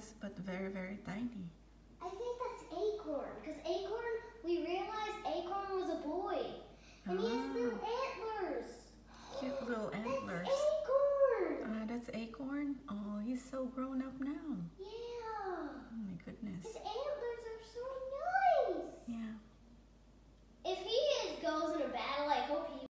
Yes, but very, very tiny. I think that's Acorn, because Acorn, we realized Acorn was a boy. And oh. he has little ah. antlers. Cute little antlers. Ah, that's Acorn. Uh, that's Acorn. Oh, he's so grown up now.